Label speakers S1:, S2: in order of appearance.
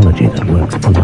S1: technology that works on